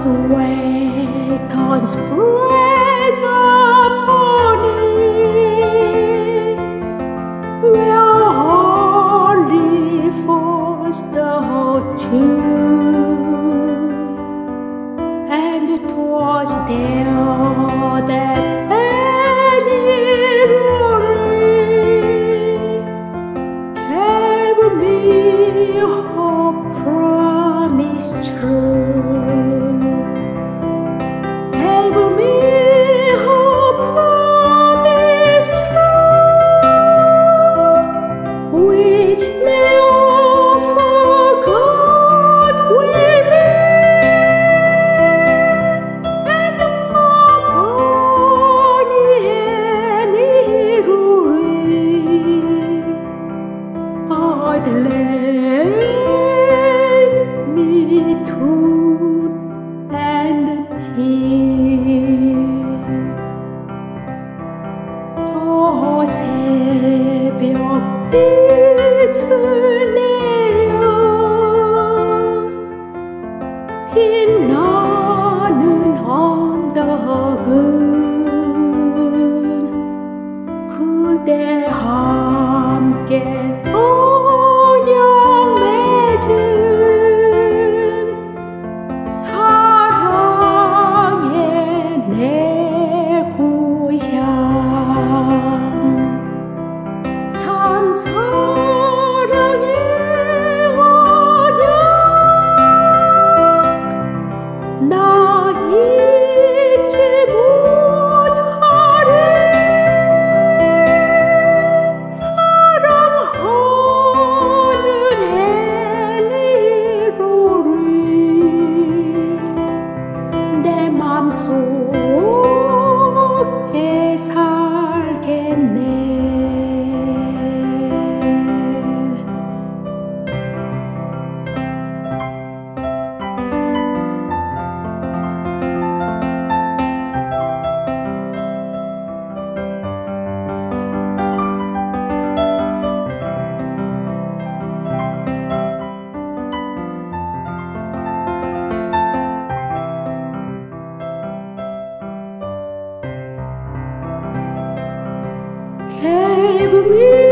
sweat on spreads upon it, where hardly falls the dew, and 'twas there that Annie Laurie gave me her promise true. Bitter 사랑의 허락 나 Hey, baby.